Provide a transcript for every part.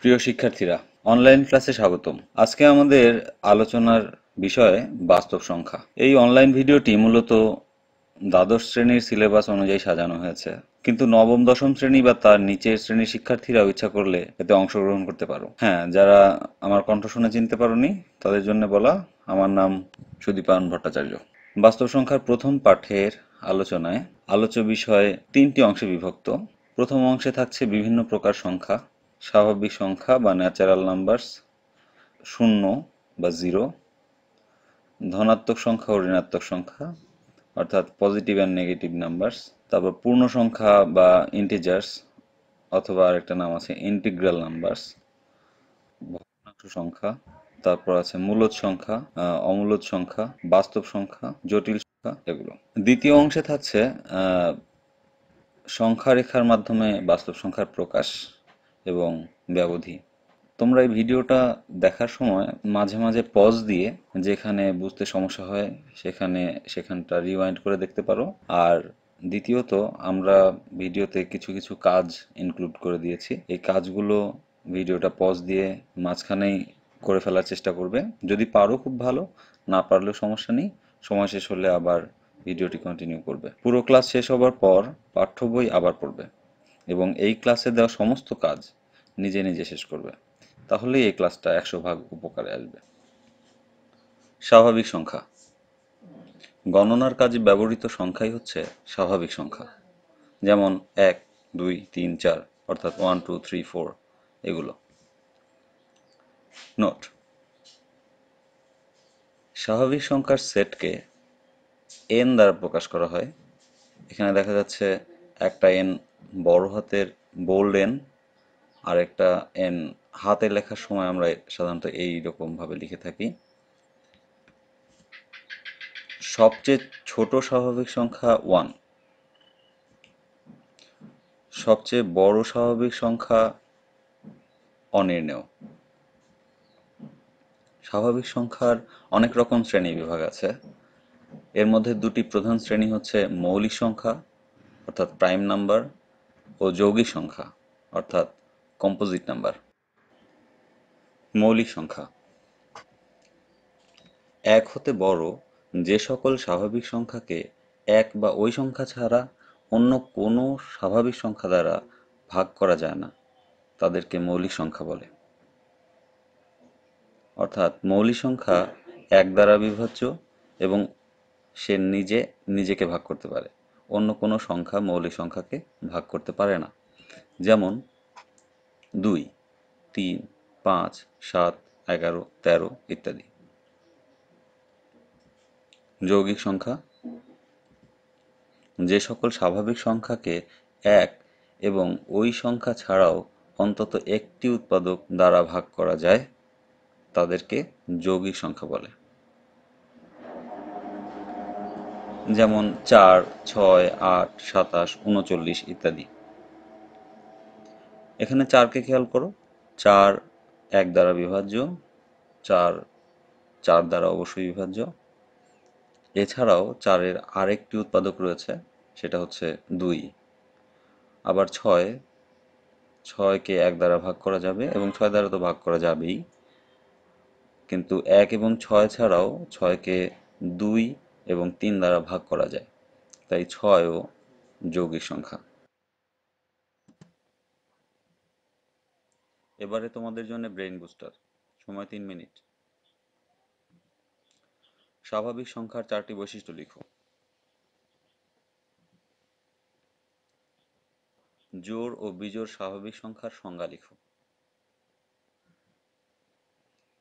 প্রিয় শিক্ষার্থীরা অনলাইন ক্লাসে স্বাগতম। আজকে আমাদের আলোচনার বিষয় বাস্তব সংখ্যা। এই অনলাইন ভিডিওটি মূলত দ্বাদশ শ্রেণির সিলেবাস অনুযায়ী সাজানো হয়েছে। কিন্তু নবম, দশম শ্রেণি বা তার নিচের শ্রেণির শিক্ষার্থীরাও ইচ্ছা করলে এতে অংশগ্রহণ করতে পারো। হ্যাঁ যারা আমার কণ্ঠ শুনে চিনতে পারোনি, তাদের জন্য বলা, আমার নাম সুদীপায়ন ভট্টাচার্য। বাস্তব সংখ্যার প্রথম পাঠের আলোচনায় আলোচ্য বিষয় তিনটি অংশে বিভক্ত। প্রথম অংশে থাকছে বিভিন্ন প্রকার সংখ্যা। স্বাভাবিক সংখ্যা বা ন্যাচারাল নাম্বারস শূন্য বা জিরো ধনাত্মক সংখ্যা ও ঋণাত্মক সংখ্যা অর্থাৎ পজিটিভ অ্যান্ড নেগেটিভ নাম্বারস তারপর পূর্ণ সংখ্যা বা ইন্টিজার্স অথবা আরেকটা নাম আছে ইন্টিগ্রাল নাম্বারস ভগ্নাংশ সংখ্যা তারপর আছে মূলদ সংখ্যা আহ, অমূলদ সংখ্যা বাস্তব সংখ্যা জটিল সংখ্যা এগুলো। দ্বিতীয় অংশে থাকছে সংখ্যা রেখার মাধ্যমে বাস্তব সংখ্যার প্রকাশ। এবং ব্যবধি। তোমরা এই ভিডিওটা দেখার সময় মাঝে মাঝে পজ দিয়ে যেখানে বুঝতে সমস্যা হয় সেখানে, সেখানটা রিওয়াইন্ড করে দেখতে পারো। আর দ্বিতীয়ত, আমরা ভিডিওতে কিছু কিছু কাজ ইনক্লুড করে দিয়েছি। এই কাজগুলো ভিডিওটা পজ দিয়ে মাঝখানেই করে ফেলার চেষ্টা করবে। যদি পারো খুব ভালো, না পারলেও সমস্যা নেই। সময় শেষ হলে আবার ভিডিওটি কন্টিনিউ করবে। পুরো ক্লাস শেষ হবার পর পাঠ্য বই আবার পড়বে। এবং এই ক্লাসে দেওয়া সমস্ত কাজ নিজে নিজে শেষ করবে। তাহলেই এই ক্লাসটা একশো ভাগ উপকারে আসবে। স্বাভাবিক সংখ্যা। গণনার কাজে ব্যবহৃত সংখ্যাই হচ্ছে স্বাভাবিক সংখ্যা। যেমন এক, দুই, তিন, চার, অর্থাৎ ওয়ান টু থ্রি ফোর এগুলো। নোট স্বাভাবিক সংখ্যার সেটকে এন দ্বারা প্রকাশ করা হয়। এখানে দেখা যাচ্ছে একটা এন বড় হাতের বোল্ড এন আর একটা এন, হাতে লেখার সময় আমরা সাধারণত এই রকম ভাবে লিখে থাকি। সবচেয়ে ছোট স্বাভাবিক সংখ্যা ওয়ান। সবচেয়ে বড় স্বাভাবিক সংখ্যা অনির্ণেয়। স্বাভাবিক সংখ্যার অনেক রকম শ্রেণি বিভাগ আছে। এর মধ্যে দুটি প্রধান শ্রেণি হচ্ছে মৌলিক সংখ্যা, অর্থাৎ প্রাইম নাম্বার, ও যৌগিক সংখ্যা, অর্থাৎ কম্পোজিট নাম্বার মৌলিক সংখ্যা। এক হতে বড় যে সকল স্বাভাবিক সংখ্যাকে এক বা ওই সংখ্যা ছাড়া অন্য কোনো স্বাভাবিক সংখ্যা দ্বারা ভাগ করা যায় না, তাদেরকে মৌলিক সংখ্যা বলে। অর্থাৎ মৌলিক সংখ্যা এক দ্বারা বিভাজ্য এবং সে নিজে নিজেকে ভাগ করতে পারে। অন্য কোনো সংখ্যা মৌলিক সংখ্যাকে ভাগ করতে পারে না। যেমন দুই, তিন, পাঁচ, সাত, এগারো, তেরো ইত্যাদি। যৌগিক সংখ্যা। যে সকল স্বাভাবিক সংখ্যাকে এক এবং ওই সংখ্যা ছাড়াও অন্তত একটি উৎপাদক দ্বারা ভাগ করা যায়, তাদেরকে যৌগিক সংখ্যা বলে। যেমন চার, ছয়, আট, সাতাশ, উনচল্লিশ ইত্যাদি। এখানে চারকে খেয়াল করো। চার এক দ্বারা বিভাজ্য, চার চার দ্বারা অবশ্যই বিভাজ্য। এছাড়াও চারের আরেকটি উৎপাদক রয়েছে, সেটা হচ্ছে দুই। আবার ছয়, ছয়কে এক দ্বারা ভাগ করা যাবে এবং ছয় দ্বারা তো ভাগ করা যাবেই। কিন্তু এক এবং ছয় ছাড়াও ছয়কে দুই এবং তিন দ্বারা ভাগ করা যায়। তাই ছয়ও যৌগিক সংখ্যা। এবারে তোমাদের জন্য ব্রেইন বুস্টার সময় তিন মিনিট। স্বাভাবিক সংখ্যার চারটি বৈশিষ্ট্য লিখো। জোড় ও বিজোড় স্বাভাবিক সংখ্যার সংজ্ঞা লিখো।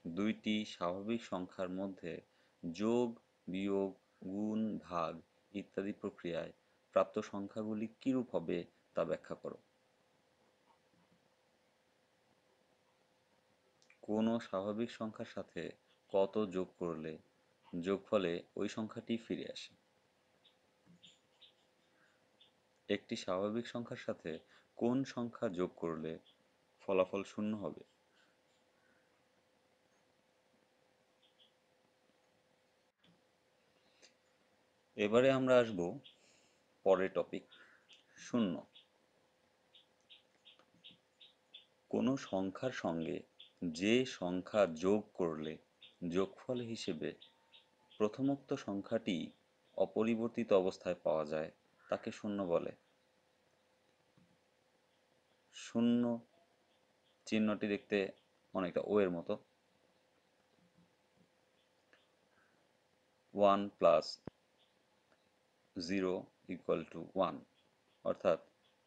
দুইটি স্বাভাবিক সংখ্যার মধ্যে যোগ, বিয়োগ, গুণ, ভাগ ইত্যাদি প্রক্রিয়ায় প্রাপ্ত সংখ্যাগুলি কিরূপ হবে তা ব্যাখ্যা করো। কোনো স্বাভাবিক সংখ্যার সাথে কত যোগ করলে যোগফলে ওই সংখ্যাটি ফিরে আসে? একটি স্বাভাবিক সংখ্যার সাথে কোন সংখ্যা যোগ করলে ফলাফল শূন্য হবে? এবারে আমরা আসব পরের টপিক শূন্য। কোনো সংখ্যার সঙ্গে যে সংখ্যা যোগ করলে যোগফল হিসেবে প্রথমোক্ত সংখ্যাটি অপরিবর্তিত অবস্থায় পাওয়া যায়, তাকে শূন্য বলে। শূন্য চিহ্নটি দেখতে অনেকটা ও এর মতো। One plus zero equal to one অর্থাৎ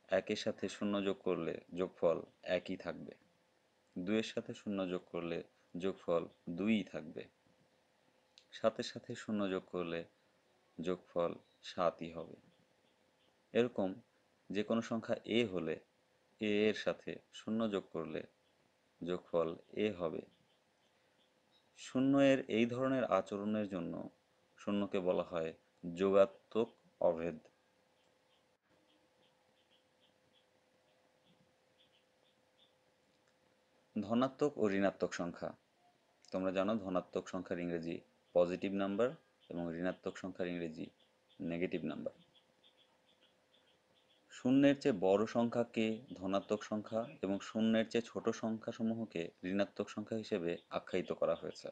একের সাথে শূন্য যোগ করলে যোগফল একই থাকবে। দুইয়ের সাথে শূন্য যোগ করলে যোগফল দুইই থাকবে। সাতের সাথে শূন্য যোগ করলে যোগফল সাতই হবে। এরকম যে কোনো সংখ্যা এ হলে এ এর সাথে শূন্য যোগ করলে যোগফল এ হবে। শূন্য এর এই ধরনের আচরণের জন্য শূন্যকে বলা হয় যোগাত্মক অভেদ। ধনাত্মক ও ঋণাত্মক সংখ্যা। তোমরা জানো ধনাত্মক সংখ্যার ইংরেজি পজিটিভ নাম্বার এবং ঋণাত্মক সংখ্যার ইংরেজি নেগেটিভ নাম্বার শূন্যের চেয়ে বড় সংখ্যাকে ধনাত্মক সংখ্যা এবং শূন্যের চেয়ে ছোট সংখ্যাসমূহকে ঋণাত্মক সংখ্যা হিসেবে আখ্যায়িত করা হয়েছে।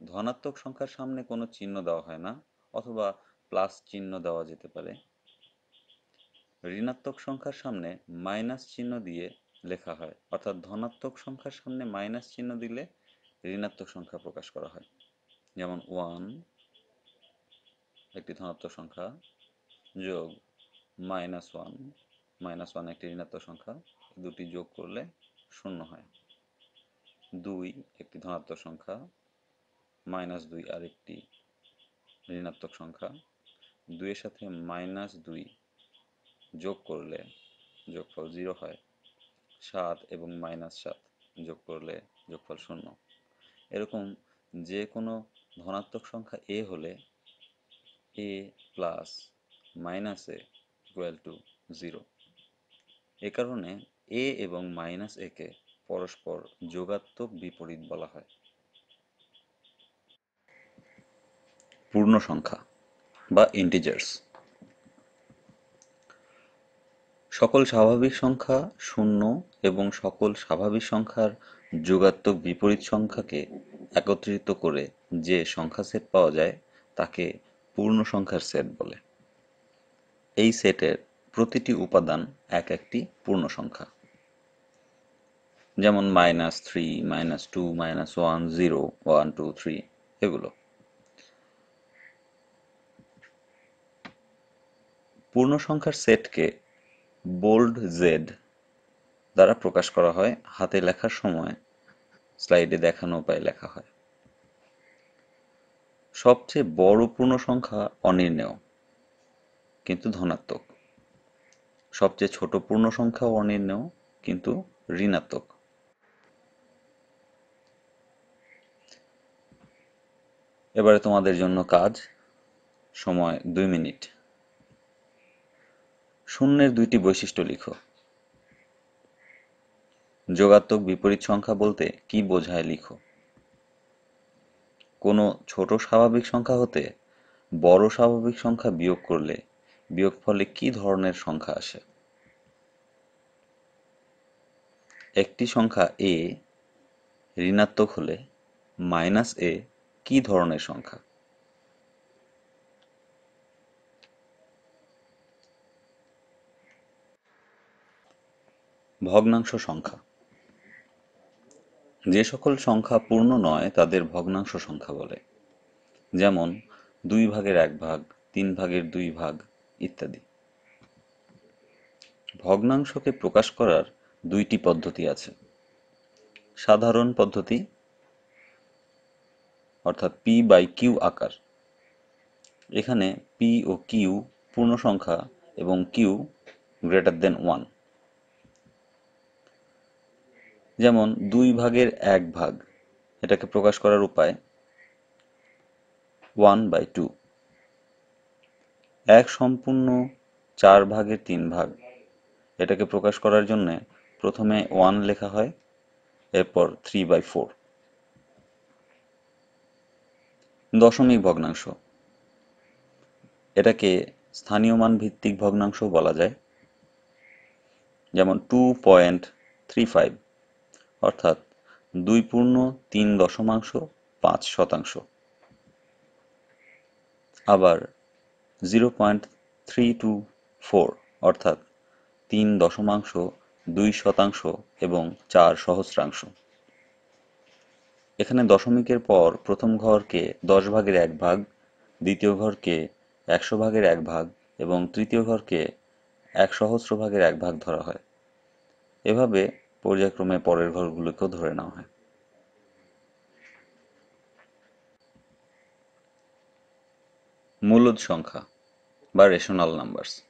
ধনাত্মক সংখ্যার সামনে কোনো চিহ্ন দেওয়া হয় না, অথবা প্লাস চিহ্ন দেওয়া যেতে পারে। ঋণাত্মক সংখ্যার সামনে মাইনাস চিহ্ন দিয়ে লেখা হয়। অর্থাৎ ধনাত্মক সংখ্যার সামনে মাইনাস চিহ্ন দিলে ঋণাত্মক সংখ্যা প্রকাশ করা হয়। যেমন ওয়ান, একটি ধনাত্মক সংখ্যা, যোগ মাইনাস ওয়ান। মাইনাস ওয়ান একটি ঋণাত্মক সংখ্যা, দুটি যোগ করলে শূন্য হয়। দুই, একটি ধনাত্মক সংখ্যা, মাইনাস দুই আরেকটি ঋণাত্মক সংখ্যা। দুইয়ের সাথে মাইনাস দুই যোগ করলে যোগফল জিরো হয়। সাত এবং মাইনাস সাত যোগ করলে যোগফল শূন্য। এরকম যে কোনো ধনাত্মক সংখ্যা এ হলে a plus minus a equal to zero এ কারণে এ এবং মাইনাস একে পরস্পর যোগাত্মক বিপরীত বলা হয়। পূর্ণ সংখ্যা বা ইন্টিজার্স সকল স্বাভাবিক সংখ্যা শূন্য এবং সকল স্বাভাবিক সংখ্যার যোগাত্মক বিপরীত সংখ্যাকে একত্রিত করে যে সংখ্যা সেট পাওয়া যায় তাকে পূর্ণ সংখ্যার সেট বলে। এই সেটের প্রতিটি উপাদান এক একটি পূর্ণ সংখ্যা। যেমন minus three minus two minus one zero one two three এগুলো। পূর্ণ সংখ্যার সেটকে বোল্ড জেড দ্বারা প্রকাশ করা হয় হাতে লেখার সময়। স্লাইডে দেখানো উপায়ে লেখা হয়। সবচেয়ে বড় পূর্ণ সংখ্যা অনির্ণেয়, কিন্তু ধনাত্মক। সবচেয়ে ছোট পূর্ণ সংখ্যাও অনির্ণেয়, কিন্তু ঋণাত্মক। এবারে তোমাদের জন্য কাজ, সময় দুই মিনিট। শূন্যের দুইটি বৈশিষ্ট্য লিখো। যোগাত্মক বিপরীত সংখ্যা বলতে কি বোঝায় লিখো। কোনো ছোট স্বাভাবিক সংখ্যা হতে বড় স্বাভাবিক সংখ্যা বিয়োগ করলে বিয়োগফলে কি ধরনের সংখ্যা আসে? একটি সংখ্যা এ ঋণাত্মক হলে মাইনাস এ কি ধরনের সংখ্যা? ভগ্নাংশ সংখ্যা। যে সকল সংখ্যা পূর্ণ নয়, তাদের ভগ্নাংশ সংখ্যা বলে। যেমন, দুই ভাগের এক ভাগ, তিন ভাগের দুই ভাগ ইত্যাদি। ভগ্নাংশকে প্রকাশ করার দুইটি পদ্ধতি আছে। সাধারণ পদ্ধতি, অর্থাৎ পি বাই কিউ আকার। এখানে পি ও কিউ পূর্ণ সংখ্যা এবং কিউ গ্রেটার দেন ওয়ান যেমন দুই ভাগের এক ভাগ, এটাকে প্রকাশ করার উপায় ওয়ান বাই টু এক সম্পূর্ণ চার ভাগের তিন ভাগ, এটাকে প্রকাশ করার জন্য প্রথমে ওয়ান লেখা হয়, এরপর থ্রি বাই ফোর দশমিক ভগ্নাংশ, এটাকে স্থানীয় মান ভিত্তিক ভগ্নাংশ বলা যায়, যেমন টু পয়েন্ট থ্রি ফাইভ অর্থাৎ দুই পূর্ণ তিন দশমাংশ, পাঁচ শতাংশ। আবার zero point three two four, অর্থাৎ তিন দশমাংশ, দুই শতাংশ এবং চার সহস্রাংশ। এখানে দশমিকের পর প্রথম ঘরকে দশ ভাগের এক ভাগ, দ্বিতীয় ঘরকে একশো ভাগের এক ভাগ এবং তৃতীয় ঘরকে এক সহস্র ভাগের এক ভাগ ধরা হয়। এভাবে পর্যায়ক্রমে পরের ঘরগুলোকেও ধরে নেওয়া হয়। মূলদ সংখ্যা বা রেশনাল নাম্বারস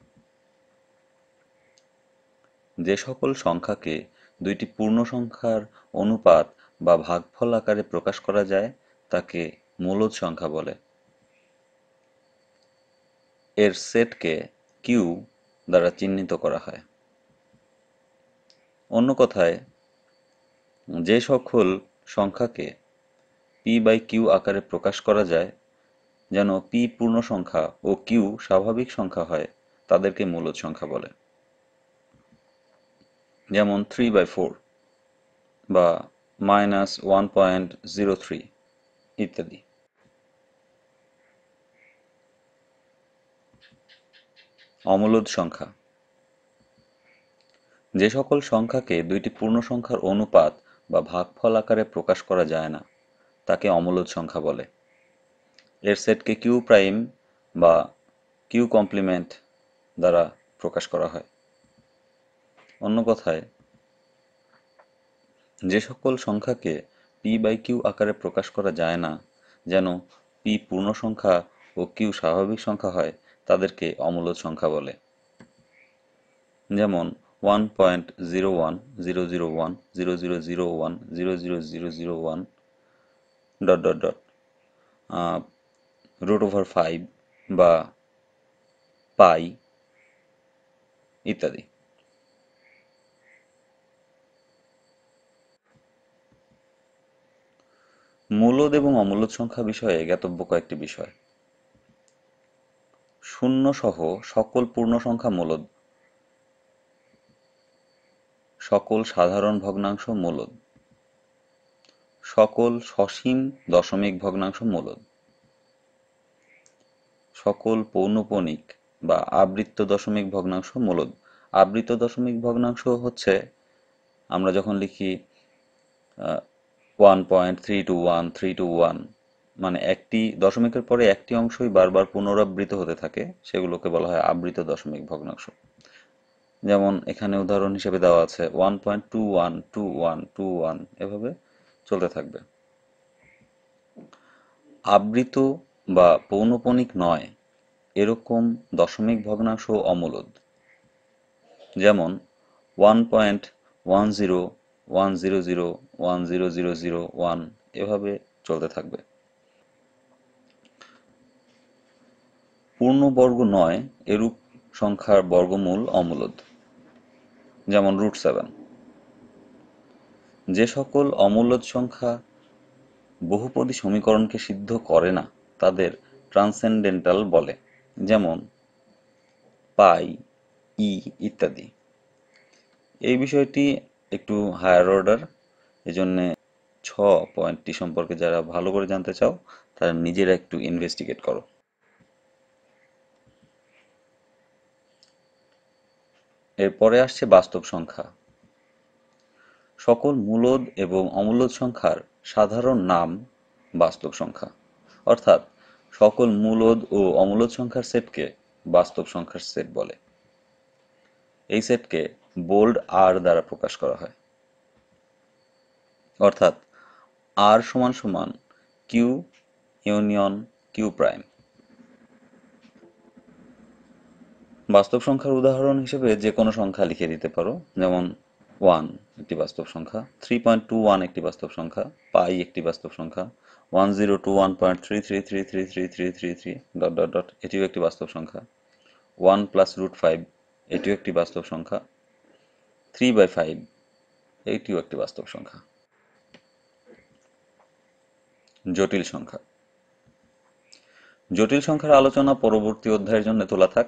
যে সকল সংখ্যাকে দুইটি পূর্ণ সংখ্যার অনুপাত বা ভাগফল আকারে প্রকাশ করা যায়, তাকে মূলদ সংখ্যা বলে। এর সেটকে কিউ দ্বারা চিহ্নিত করা হয়। অন্য কথায়, যে সকল সংখ্যাকে পি বাই কিউ আকারে প্রকাশ করা যায়, যেন পি পূর্ণ সংখ্যা ও কিউ স্বাভাবিক সংখ্যা হয়, তাদেরকে মূলদ সংখ্যা বলে। যেমন থ্রি বাই ফোর বা minus one point zero three ইত্যাদি। অমূলদ সংখ্যা। যে সকল সংখ্যাকে দুইটি পূর্ণ সংখ্যার অনুপাত বা ভাগফল আকারে প্রকাশ করা যায় না, তাকে অমূলদ সংখ্যা বলে। এর সেটকে কিউ প্রাইম বা কিউ কমপ্লিমেন্ট দ্বারা প্রকাশ করা হয়। অন্য কথায়, যে সকল সংখ্যাকে পি বাই কিউ আকারে প্রকাশ করা যায় না, যেন পি পূর্ণ সংখ্যা ও কিউ স্বাভাবিক সংখ্যা হয়, তাদেরকে অমূলদ সংখ্যা বলে। যেমন one point zero one zero zero one zero zero zero one zero zero zero zero one dot dot dot root over five বা পাই ইত্যাদি। মূলদ এবং অমূলদ সংখ্যা বিষয়ে জ্ঞাতব্য কয়েকটি বিষয়। শূন্য সহ সকল পূর্ণ সংখ্যা মূলদ সকল সাধারণ ভগ্নাংশ মূলদ। সকল সসীম দশমিক ভগ্নাংশ মূলদ। সকল পৌনপণিক বা আবৃত্ত দশমিক ভগ্নাংশ মূলদ। আবৃত দশমিক ভগ্নাংশ হচ্ছে, আমরা যখন লিখি one point three two one three two one মানে একটি দশমিকের পরে একটি অংশই বারবার পুনরাবৃত হতে থাকে, সেগুলোকে বলা হয় আবৃত দশমিক ভগ্নাংশ। যেমন এখানে উদাহরণ হিসেবে দেওয়া আছে one point two one two one two one এভাবে চলতে থাকবে। আবৃত বা পৌনপণিক নয়, এরকম দশমিক ভগ্নাংশ অমূলদ। যেমন one point one zero one zero zero one zero zero zero one এভাবে চলতে থাকবে। পূর্ণবর্গ নয়, এরূপ সংখ্যার বর্গমূল অমূলদ। যেমন রুট সেভেন। যে সকল অমূলদ সংখ্যা বহুপদী সমীকরণকে সিদ্ধ করে না, তাদের ট্রান্সেন্ডেন্টাল বলে, যেমন পাই, ই ইত্যাদি। এই বিষয়টি একটু হায়ার অর্ডার, এজন্যে ছ পয়েন্টটি সম্পর্কে যারা ভালো করে জানতে চাও, তারা নিজেরা একটু ইনভেস্টিগেট করো। এরপরে আসছে বাস্তব সংখ্যা। সকল মূলদ এবং অমূলদ সংখ্যার সাধারণ নাম বাস্তব সংখ্যা। অর্থাৎ সকল মূলদ ও অমূলদ সংখ্যার সেটকে বাস্তব সংখ্যার সেট বলে। এই সেটকে বোল্ড আর দ্বারা প্রকাশ করা হয়। অর্থাৎ আর সমান সমান কিউ ইউনিয়ন কিউ প্রাইম বাস্তব সংখ্যার উদাহরণ হিসেবে যে কোনো সংখ্যা লিখে দিতে পারো। যেমন ওয়ান একটি বাস্তব সংখ্যা থ্রি পয়েন্ট টু ওয়ান একটি বাস্তব সংখ্যা পাই একটি বাস্তব সংখ্যা one zero two one point three three three three three three three three dot dot dot এটিও একটি বাস্তব সংখ্যা। ওয়ান প্লাস রুট ফাইভ এটিও একটি বাস্তব সংখ্যা। থ্রি বাই ফাইভ এটিও একটি বাস্তব সংখ্যা। জটিল সংখ্যা। জটিল সংখ্যার আলোচনা পরবর্তী অধ্যায়ের জন্য তোলা থাক।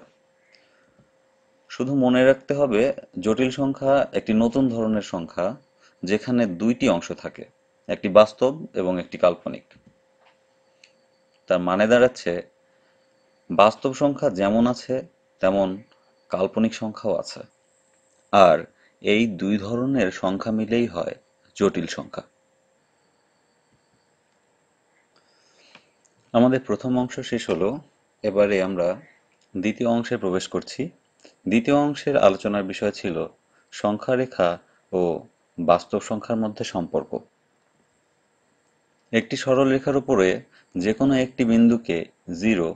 শুধু মনে রাখতে হবে, জটিল সংখ্যা একটি নতুন ধরনের সংখ্যা যেখানে দুইটি অংশ থাকে, একটি বাস্তব এবং একটি কাল্পনিক। তার মানে দাঁড়াচ্ছে, বাস্তব সংখ্যা যেমন আছে, তেমন কাল্পনিক সংখ্যাও আছে। আর এই দুই ধরনের সংখ্যা মিলেই হয় জটিল সংখ্যা। আমাদের প্রথম অংশ শেষ হলো, এবারে আমরা দ্বিতীয় অংশে প্রবেশ করছি। দ্বিতীয় অংশের আলোচনার বিষয় ছিল সংখ্যা রেখা ও বাস্তব সংখ্যার মধ্যে সম্পর্ক। একটি সরল রেখার উপরে যে কোনো একটি বিন্দুকে জিরো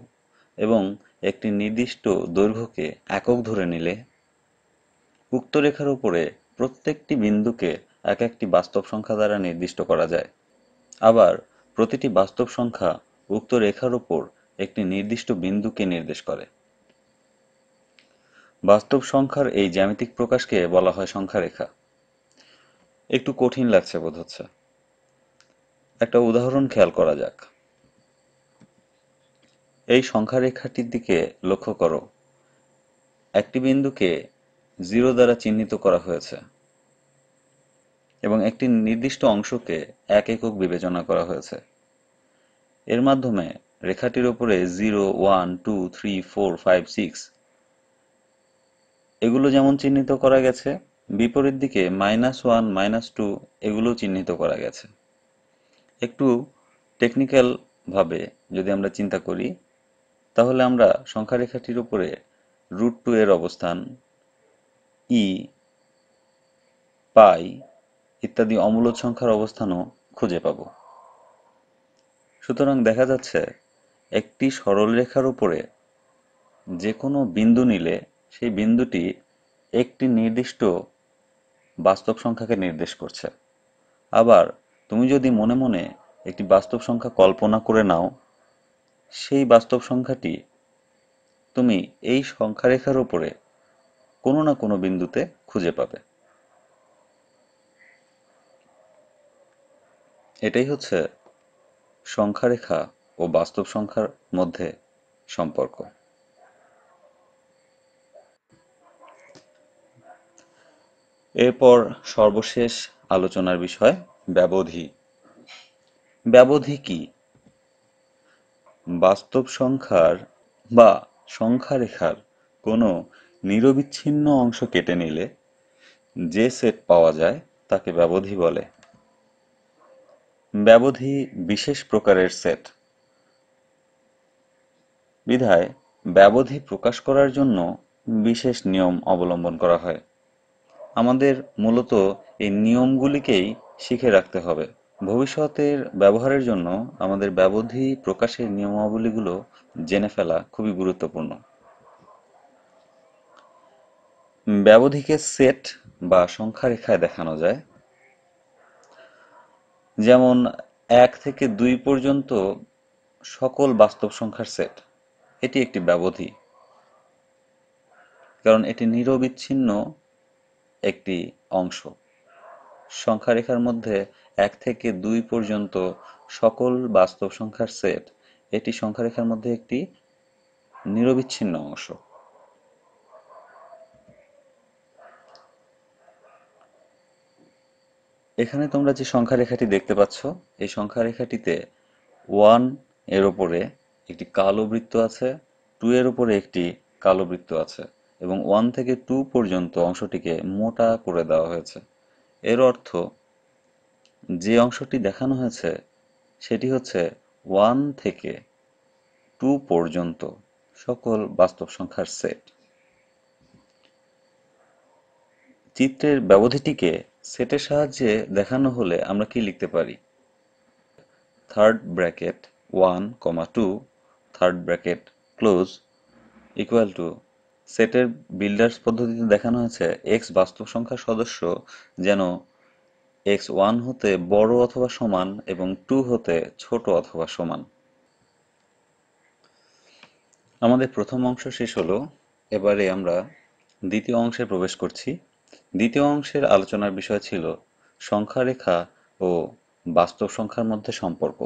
এবং একটি নির্দিষ্ট দৈর্ঘ্যকে একক ধরে নিলে, উক্ত রেখার উপরে প্রত্যেকটি বিন্দুকে এক একটি বাস্তব সংখ্যা দ্বারা নির্দিষ্ট করা যায়। আবার প্রতিটি বাস্তব সংখ্যা উক্ত রেখার উপর একটি নির্দিষ্ট বিন্দুকে নির্দেশ করে। বাস্তব সংখ্যার এই জ্যামিতিক প্রকাশকে বলা হয় সংখ্যা রেখা একটু কঠিন লাগছে বোধ হচ্ছে একটা উদাহরণ খেয়াল করা যাক। এই সংখ্যা রেখাটির দিকে লক্ষ্য করো। একটি বিন্দুকে জিরো দ্বারা চিহ্নিত করা হয়েছে এবং একটি নির্দিষ্ট অংশকে এক একক বিবেচনা করা হয়েছে। এর মাধ্যমে রেখাটির উপরে zero, one, two, three, four, five, six এগুলো যেমন চিহ্নিত করা গেছে, বিপরীত দিকে মাইনাস ওয়ান মাইনাস টু এগুলো চিহ্নিত করা গেছে। একটু টেকনিক্যাল ভাবে যদি আমরা চিন্তা করি, তাহলে আমরা সংখ্যা রেখাটির উপরে রুট টু এর অবস্থান ই পাই ইত্যাদি অমূলদ সংখ্যার অবস্থানও খুঁজে পাব। সুতরাং দেখা যাচ্ছে একটি সরল রেখার উপরে যে কোনো বিন্দু নিলে সেই বিন্দুটি একটি নির্দিষ্ট বাস্তব সংখ্যাকে নির্দেশ করছে। আবার তুমি যদি মনে মনে একটি বাস্তব সংখ্যা কল্পনা করে নাও, সেই বাস্তব সংখ্যাটি তুমি এই সংখ্যা রেখার উপরে কোনো না কোনো বিন্দুতে খুঁজে পাবে। এটাই হচ্ছে সংখ্যা রেখা ও বাস্তব সংখ্যার মধ্যে সম্পর্ক। এরপর সর্বশেষ আলোচনার বিষয় ব্যবধি। ব্যবধি কি? বাস্তব সংখ্যার বা সংখ্যা রেখার কোনো নিরবিচ্ছিন্ন অংশ কেটে নিলে যে সেট পাওয়া যায় তাকে ব্যবধি বলে। ব্যবধি বিশেষ প্রকারের সেট। বিধায় ব্যবধি প্রকাশ করার জন্য বিশেষ নিয়ম অবলম্বন করা হয়। আমাদের মূলত এই নিয়মগুলিকেই শিখে রাখতে হবে। ভবিষ্যতের ব্যবহারের জন্য আমাদের ব্যবধি প্রকাশের নিয়মাবলীগুলো জেনে ফেলা খুবই গুরুত্বপূর্ণ। ব্যবধিকে সেট বা সংখ্যা রেখায় দেখানো যায়। যেমন, এক থেকে দুই পর্যন্ত সকল বাস্তব সংখ্যার সেট। এটি একটি ব্যবধি। কারণ এটি নিরবিচ্ছিন্ন একটি অংশ। সংখ্যা রেখার মধ্যে এক থেকে দুই পর্যন্ত সকল বাস্তব সংখ্যার সেট, এটি সংখ্যা রেখার মধ্যে একটি নিরবিচ্ছিন্ন অংশ। এখানে তোমরা যে সংখ্যা রেখাটি দেখতে পাচ্ছ, এই সংখ্যা রেখাটিতে ওয়ানের ওপরে একটি কালো বৃত্ত আছে, টু এর উপরে একটি কালো বৃত্ত আছে। এবং ওয়ান থেকে টু পর্যন্ত অংশটিকে মোটা করে দেওয়া হয়েছে। এর অর্থ, যে অংশটি দেখানো হয়েছে, সেটি হচ্ছে ওয়ান থেকে টু পর্যন্ত সকল বাস্তব সংখ্যার সেট চিত্রের ব্যবধিটিকে সেটের সাহায্যে দেখানো হলে আমরা কি লিখতে পারি? Third bracket one comma two third bracket close equal to সেটের বিল্ডার্স পদ্ধতিতে দেখানো হয়েছে এক্স বাস্তব সংখ্যার সদস্য যেন এক্স ওয়ান হতে বড় অথবা সমান এবং টু হতে ছোট অথবা সমান। আমাদের প্রথম অংশ শেষ হলো, এবারে আমরা দ্বিতীয় অংশে প্রবেশ করছি। দ্বিতীয় অংশের আলোচনার বিষয় ছিল সংখ্যা রেখা ও বাস্তব সংখ্যার মধ্যে সম্পর্ক।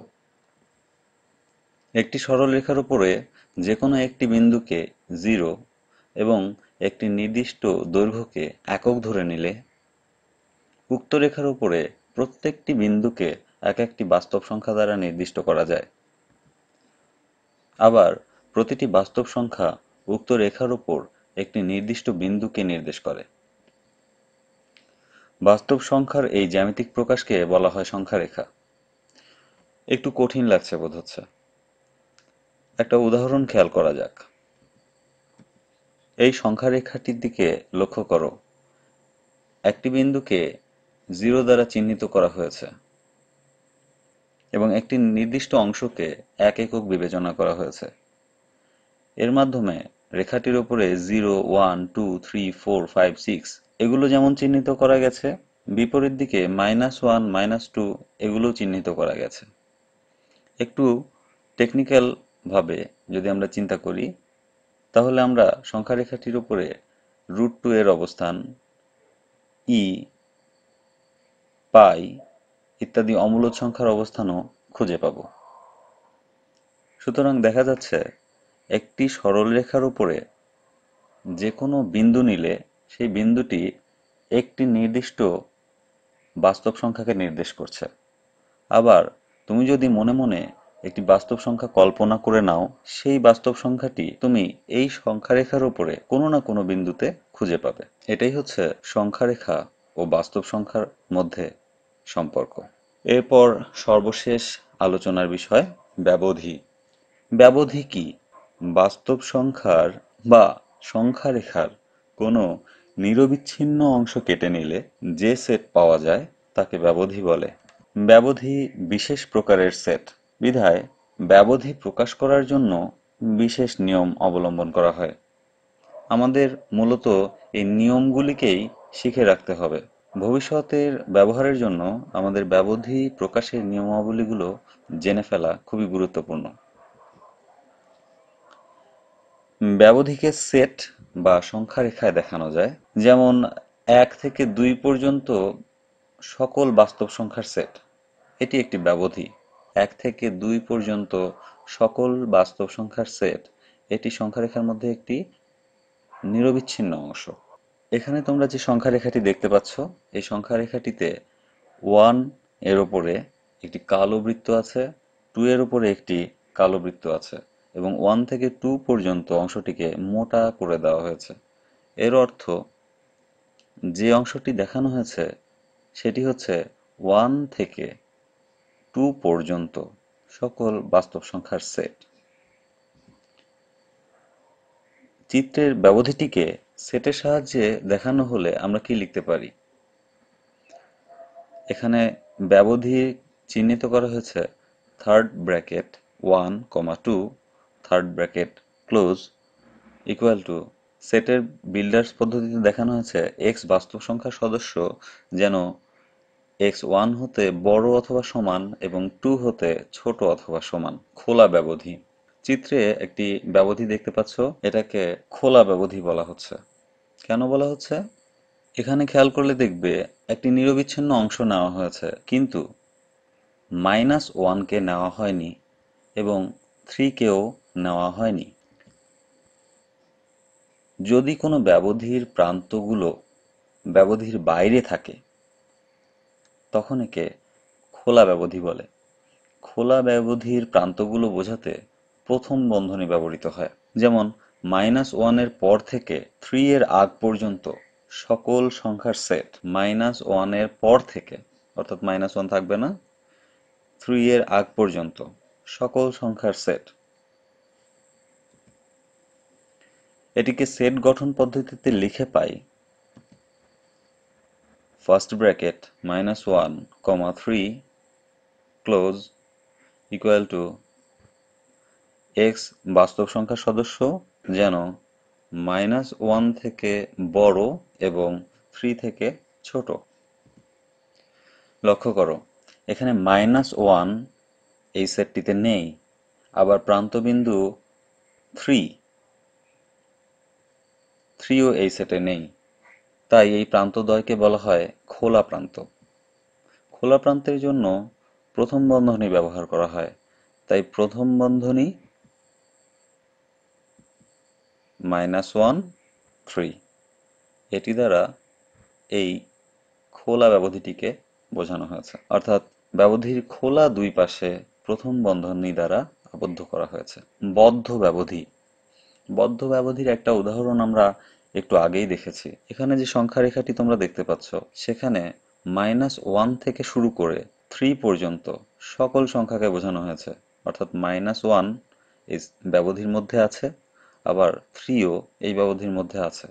একটি সরল রেখার উপরে যে কোনো একটি বিন্দুকে জিরো একটি নির্দিষ্ট দৈর্ঘ্যকে একক ধরে নিলে উক্ত রেখার উপরে প্রত্যেকটি বিন্দুকে এক একটি বাস্তব সংখ্যা দ্বারা নির্দিষ্ট করা যায়। আবার প্রতিটি বাস্তব সংখ্যা উক্ত রেখার উপর একটি নির্দিষ্ট বিন্দুকে নির্দেশ করে। বাস্তব সংখ্যার এই জ্যামিতিক প্রকাশকে বলা হয় সংখ্যা রেখা একটু কঠিন লাগছে বোধ হচ্ছে একটা উদাহরণ খেয়াল করা যাক। এই সংখ্যা রেখাটির দিকে লক্ষ্য করো। একটি বিন্দুকে জিরো দ্বারা চিহ্নিত করা হয়েছে এবং একটি নির্দিষ্ট অংশকে এক একক বিবেচনা করা হয়েছে। এর মাধ্যমে রেখাটির উপরে zero, one, two, three, four, five, six এগুলো যেমন চিহ্নিত করা গেছে, বিপরীত দিকে মাইনাস ওয়ান, মাইনাস টু এগুলো চিহ্নিত করা গেছে। একটু টেকনিক্যাল ভাবে যদি আমরা চিন্তা করি তাহলে আমরা সংখ্যা রেখাটির উপরে রুট টু এর অবস্থান ই পাই ইত্যাদি অমূলদ সংখ্যার অবস্থানও খুঁজে পাব। সুতরাং দেখা যাচ্ছে একটি সরলরেখার উপরে যে কোনো বিন্দু নিলে সেই বিন্দুটি একটি নির্দিষ্ট বাস্তব সংখ্যাকে নির্দেশ করছে। আবার তুমি যদি মনে মনে একটি বাস্তব সংখ্যা কল্পনা করে নাও, সেই বাস্তব সংখ্যাটি তুমি এই সংখ্যা রেখার উপরে কোনো না কোনো বিন্দুতে খুঁজে পাবে। এটাই হচ্ছে সংখ্যা রেখা ও বাস্তব সংখ্যার মধ্যে সম্পর্ক। এরপর সর্বশেষ আলোচনার বিষয় ব্যবধি। ব্যবধি কি? বাস্তব সংখ্যার বা সংখ্যা রেখার কোনো নিরবিচ্ছিন্ন অংশ কেটে নিলে যে সেট পাওয়া যায় তাকে ব্যবধি বলে। ব্যবধি বিশেষ প্রকারের সেট। বিধায় ব্যবধি প্রকাশ করার জন্য বিশেষ নিয়ম অবলম্বন করা হয়। আমাদের মূলত এই নিয়মগুলিকেই শিখে রাখতে হবে। ভবিষ্যতের ব্যবহারের জন্য আমাদের ব্যবধি প্রকাশের নিয়মাবলীগুলো জেনে ফেলা খুবই গুরুত্বপূর্ণ। ব্যবধিকে সেট বা সংখ্যা রেখায় দেখানো যায়। যেমন এক থেকে দুই পর্যন্ত সকল বাস্তব সংখ্যার সেট। এটি একটি ব্যবধি। এক থেকে দুই পর্যন্ত সকল বাস্তব সংখ্যার সেট। এটি সংখ্যা রেখার মধ্যে একটি নিরবিচ্ছিন্ন অংশ। এখানে তোমরা যে সংখ্যা রেখাটি দেখতে পাচ্ছ, এই সংখ্যা রেখাটিতে ওয়ানের ওপরে একটি কালো বৃত্ত আছে, টু এর উপরে একটি কালো বৃত্ত আছে এবং ওয়ান থেকে টু পর্যন্ত অংশটিকে মোটা করে দেওয়া হয়েছে। এর অর্থ যে অংশটি দেখানো হয়েছে, সেটি হচ্ছে ওয়ান থেকে টু পর্যন্ত সকল বাস্তব সংখ্যার সেট। চিত্রের ব্যবধিটিকে সেটের সাহায্যে দেখানো হলে আমরা কি লিখতে পারি? এখানে ব্যবধি চিহ্নিত করা হয়েছে third bracket one comma two third bracket close equal to সেটের বিল্ডার্স পদ্ধতিতে দেখানো হয়েছে এক্স বাস্তব সংখ্যার সদস্য যেন এক্স ওয়ান হতে বড় অথবা সমান এবং টু হতে ছোট অথবা সমান, খোলা ব্যবধি। চিত্রে একটি ব্যবধি দেখতে পাচ্ছ, এটাকে খোলা ব্যবধি বলা হচ্ছে। কেন বলা হচ্ছে? এখানে খেয়াল করলে দেখবে একটি নিরবিচ্ছিন্ন অংশ নেওয়া হয়েছে, কিন্তু মাইনাস ওয়ানকে নেওয়া হয়নি এবং থ্রিকেও নেওয়া হয়নি। যদি কোনো ব্যবধির প্রান্তগুলো ব্যবধির বাইরে থাকে তখন একে খোলা ব্যবধি বলে। খোলা ব্যবধির প্রান্তগুলো বোঝাতে প্রথম বন্ধনী ব্যবহৃত হয়। যেমন, মাইনাস ওয়ানের পর থেকে থ্রি এর আগ পর্যন্ত সকল সংখ্যার সেট মাইনাস ওয়ানের পর থেকে, অর্থাৎ মাইনাস ওয়ান থাকবে না, থ্রি এর আগ পর্যন্ত সকল সংখ্যার সেট। এটিকে সেট গঠন পদ্ধতিতে লিখে পাই first bracket minus one comma three close equal to x বাস্তব সংখ্যার সদস্য যেন মাইনাস ওয়ান থেকে বড় এবং থ্রি থেকে ছোট। লক্ষ্য করো, এখানে মাইনাস ওয়ান এই সেটটিতে নেই, আবার প্রান্তবিন্দু থ্রি থ্রিও এই সেটে নেই। তাই এই প্রান্তদ্বয়কে বলা হয় খোলা প্রান্ত। খোলা প্রান্তের জন্য প্রথম বন্ধনী ব্যবহার করা হয়। তাই প্রথম বন্ধনী মাইনাস ওয়ান, থ্রি। এটি দ্বারা এই খোলা ব্যবধিটিকে বোঝানো হয়েছে। অর্থাৎ ব্যবধির খোলা দুই পাশে প্রথম বন্ধনী দ্বারা আবদ্ধ করা হয়েছে। বদ্ধ ব্যবধি। বদ্ধ ব্যবধির একটা উদাহরণ আমরা একটু আগেই দেখেছি। এখানে যে সংখ্যা রেখাটি তোমরা দেখতে পাচ্ছ, সেখানে মাইনাস ওয়ান থেকে শুরু করে থ্রি পর্যন্ত সকল সংখ্যাকে বোঝানো হয়েছে। অর্থাৎ মাইনাস ওয়ান এই ব্যবধির মধ্যে আছে, আবার থ্রিও এই ব্যবধির মধ্যে আছে।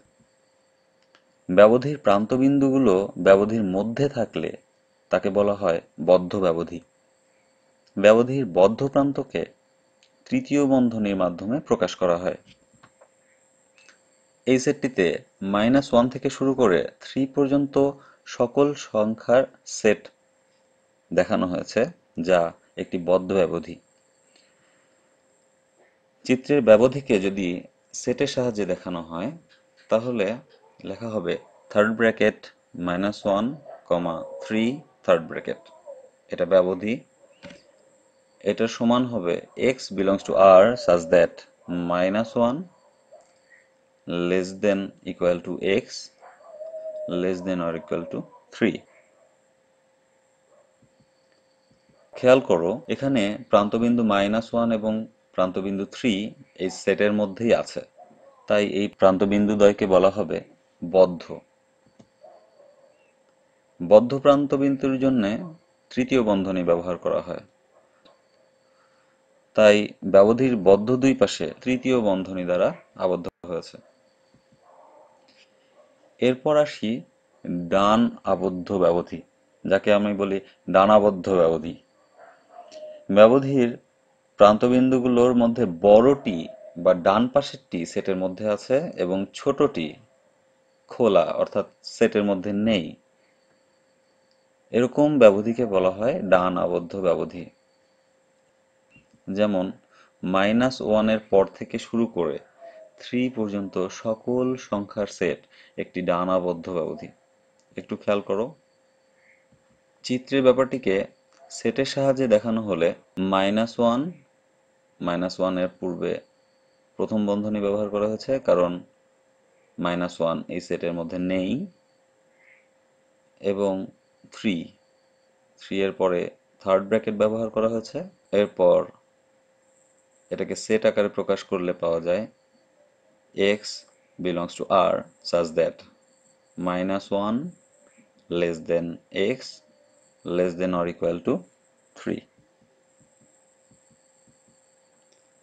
ব্যবধির প্রান্তবিন্দুগুলো ব্যবধির মধ্যে থাকলে তাকে বলা হয় বদ্ধ ব্যবধি। ব্যবধির বদ্ধ প্রান্তকে তৃতীয় বন্ধনীর মাধ্যমে প্রকাশ করা হয়। এই সেটটিতে মাইনাস ওয়ান থেকে শুরু করে থ্রি পর্যন্ত সকল সংখ্যার সেট দেখানো হয়েছে, যা একটি বদ্ধ ব্যবধি। চিত্রের ব্যবধিকে যদি সেটের সাহায্যে দেখানো হয়, তাহলে লেখা হবে third bracket minus one comma three third bracket এটা ব্যবধি। এটার সমান হবে x belongs to R such that minus one less than equal to x less than or equal to three খেয়াল করো, এখানে প্রান্তবিন্দু মাইনাস ওয়ান এবং প্রান্তবিন্দু থ্রি এই সেটের মধ্যেই আছে। তাই এই প্রান্তবিন্দু দ্বয়কে বলা হবে বদ্ধ। বদ্ধ প্রান্তবিন্দুর জন্য তৃতীয় বন্ধনী ব্যবহার করা হয়। তাই ব্যবধির বদ্ধ দুই পাশে তৃতীয় বন্ধনী দ্বারা আবদ্ধ হয়েছে। এরপর আসি ডান আবদ্ধ ব্যবধি, যাকে আমি বলি ডানাবদ্ধ ব্যবধি। ব্যবধির প্রান্তবিন্দুগুলোর মধ্যে বড়টি বা ডান পাশেরটি সেটের মধ্যে আছে এবং ছোটটি খোলা, অর্থাৎ সেটের মধ্যে নেই। এরকম ব্যবধিকে বলা হয় ডান আবদ্ধ ব্যবধি। যেমন, মাইনাস ওয়ানের পর থেকে শুরু করে থ্রি পর্যন্ত সকল সংখ্যার সেট একটি ডান আবদ্ধ ব্যবধি। একটু খেয়াল করো। চিত্রের ব্যাপারটিকে সেটের সাহায্যে দেখানো হলে মাইনাস ওয়ান, মাইনাস ওয়ানের পূর্বে প্রথম বন্ধনী ব্যবহার করা হয়েছে, কারণ মাইনাস ওয়ান এই সেটের মধ্যে নেই। এবং থ্রি থ্রি এর পরে থার্ড ব্র্যাকেট ব্যবহার করা হয়েছে। এরপর এটাকে সেট আকারে প্রকাশ করলে পাওয়া যায় x belongs to R such that minus one less than x less than or equal to three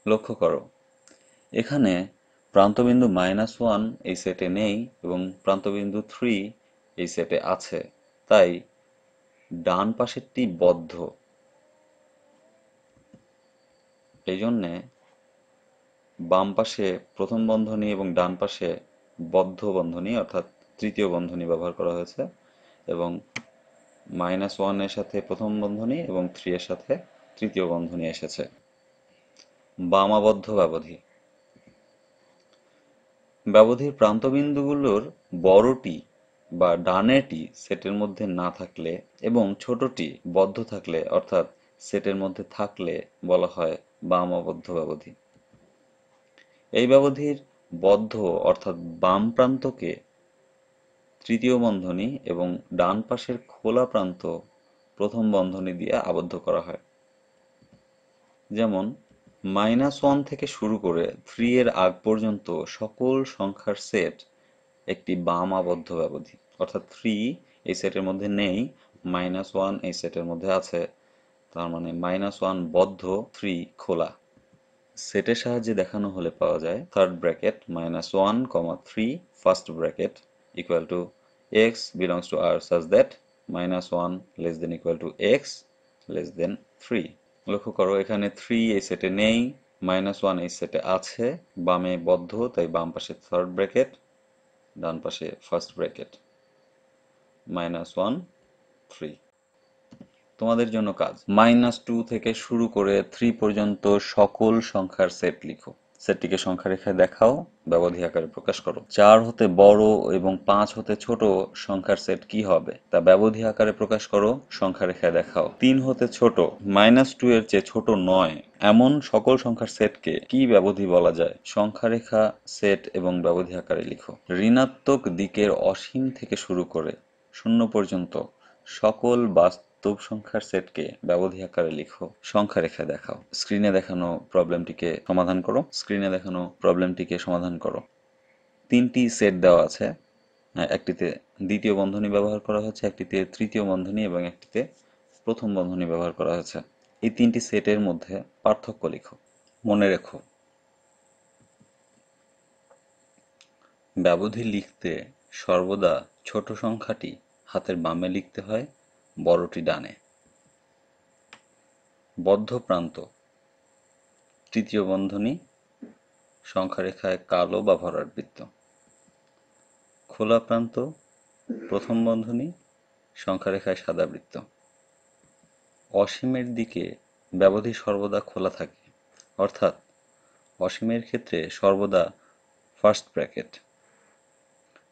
লক্ষ্য করো, এখানে প্রান্তবিন্দু মাইনাস ওয়ান এই সেটে নেই এবং প্রান্তবিন্দু থ্রি এই সেটে আছে। তাই ডান পাশেরটি বদ্ধ। এই জন্যে বাম পাশে প্রথম বন্ধনী এবং ডান পাশে বদ্ধ বন্ধনী, অর্থাৎ তৃতীয় বন্ধনী ব্যবহার করা হয়েছে, এবং মাইনাস ওয়ানের সাথে প্রথম বন্ধনী এবং থ্রি এর সাথে তৃতীয় বন্ধনী এসেছে। বামাবদ্ধ ব্যবধি। ব্যবধির প্রান্তবিন্দুগুলোর বড়টি বা ডানেটি সেটের মধ্যে না থাকলে এবং ছোটটি বদ্ধ থাকলে, অর্থাৎ সেটের মধ্যে থাকলে বলা হয় বামাবদ্ধ ব্যবধি। এই ব্যবধির বদ্ধ অর্থাৎ বাম প্রান্তকে তৃতীয় বন্ধনী এবং ডান পাশের খোলা প্রান্ত প্রথম বন্ধনী দিয়ে আবদ্ধ করা হয়। যেমন মাইনাস ওয়ান থেকে শুরু করে থ্রি এর আগ পর্যন্ত সকল সংখ্যার সেট একটি বাম আবদ্ধ ব্যবধি। অর্থাৎ থ্রি এই সেটের মধ্যে নেই মাইনাস ওয়ান এই সেটের মধ্যে আছে। তার মানে মাইনাস ওয়ান বদ্ধ থ্রি খোলা। সেটের সাহায্যে দেখানো হলে পাওয়া যায় third bracket minus one comma three first bracket equal to x belongs to R such that minus 1 less than equal to x less than 3 লক্ষ্য করো, এখানে থ্রি এই সেটে নেই মাইনাস ওয়ান এই সেটে আছে, বামে বদ্ধ, তাই বাম পাশে থার্ড ব্র্যাকেট ডান পাশে first bracket minus one three তোমাদের জন্য কাজ। মাইনাস টু থেকে শুরু করে থ্রি পর্যন্ত সকল সংখ্যার সেট লিখো। সেটটিকে সংখ্যা রেখায় দেখাও, ব্যবধি আকারে প্রকাশ করো। চার হতে বড় এবং পাঁচ হতে ছোট সংখ্যার সেট কি হবে? তা ব্যবধি আকারে প্রকাশ করো, সংখ্যা রেখায় দেখাও। তিন হতে ছোট, মাইনাস টু এর চেয়ে ছোট নয়। এমন সকল সংখ্যার সেটকে কি ব্যবধি বলা যায়? সংখ্যা রেখা সেট এবং ব্যবধি আকারে লিখো। ঋণাত্মক দিকের অসীম থেকে শুরু করে শূন্য পর্যন্ত সকল বাস্তব সংখ্যার সেটকে ব্যবধি আকারে লিখো। সংখ্যা রেখা দেখাও। স্ক্রিনে দেখানো প্রবলেমটিকে সমাধান করো। স্ক্রিনে দেখানো প্রবলেমটিকে সমাধান করো। তিনটি সেট দেওয়া আছে। একটিতে দ্বিতীয় বন্ধনী ব্যবহার করা হয়েছে, একটিতে তৃতীয় বন্ধনী এবং একটিতে প্রথম বন্ধনী ব্যবহার করা হয়েছে। এই তিনটি সেটের মধ্যে পার্থক্য লিখো। মনে রেখো, ব্যবধি লিখতে সর্বদা ছোট সংখ্যাটি হাতের বামে লিখতে হয় বড়টি ডানে। বদ্ধ প্রান্ত। তৃতীয় বন্ধনী, সংখ্যারেখায় কালো বা ভরার বৃত্ত খোলা প্রান্ত, প্রথম বন্ধনী, সংখ্যারেখায় সাদা বৃত্ত। অসীমের দিকে ব্যবধি সর্বদা খোলা থাকে। অর্থাৎ, অসীমের ক্ষেত্রে সর্বদা ফার্স্ট ব্র্যাকেট।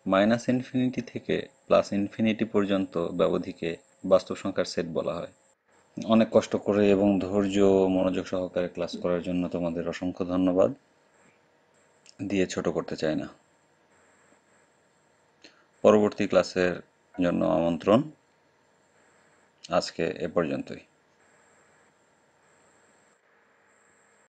মাইনাস ইনফিনিটি থেকে প্লাস ইনফিনিটি পর্যন্ত ব্যবধিকে বাস্তব সংখ্যার সেট বলা হয়। অনেক কষ্ট করে এবং ধৈর্য মনোযোগ সহকারে ক্লাস করার জন্য তোমাদের অসংখ্য ধন্যবাদ। দিয়ে ছোট করতে চাই না। পরবর্তী ক্লাসের জন্য আমন্ত্রণ। আজকে এ পর্যন্তই।